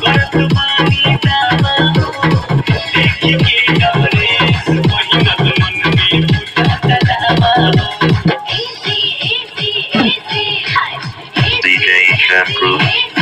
Got up the money. Sand Proof.